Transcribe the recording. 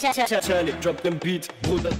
Tell it, drop them beats, Bruder.